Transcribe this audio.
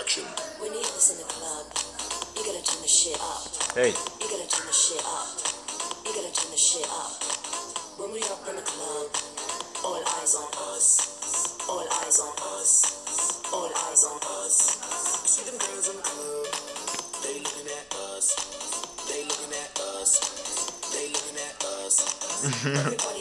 action. We need this in the club. You gotta turn the shit up. 嘿，You gotta turn the shit up. You gotta turn the shit up. When we up in the club, all eyes on us. All eyes on us. All eyes on us. You see them girls in the club, they looking at us. They looking at us. They looking at us. Everybody